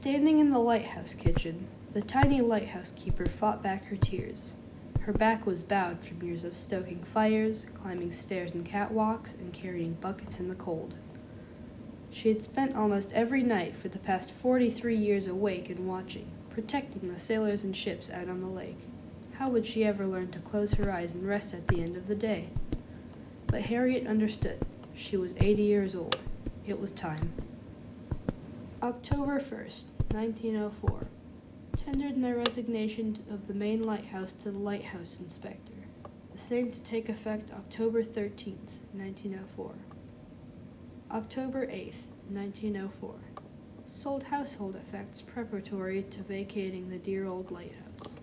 Standing in the lighthouse kitchen, the tiny lighthouse keeper fought back her tears. Her back was bowed from years of stoking fires, climbing stairs and catwalks, and carrying buckets in the cold. She had spent almost every night for the past 43 years awake and watching, protecting the sailors and ships out on the lake. How would she ever learn to close her eyes and rest at the end of the day? But Harriet understood. She was 80 years old. It was time. October 1st, 1904. Tendered my resignation of the main lighthouse to the lighthouse inspector. The same to take effect October 13th, 1904. October 8th, 1904. Sold household effects preparatory to vacating the dear old lighthouse.